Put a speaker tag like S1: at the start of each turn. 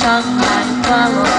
S1: sunlight follows.